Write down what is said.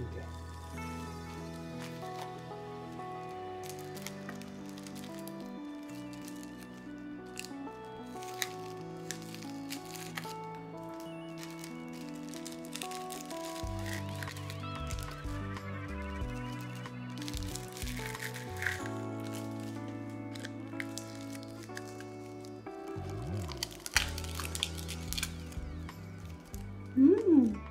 이게. 음.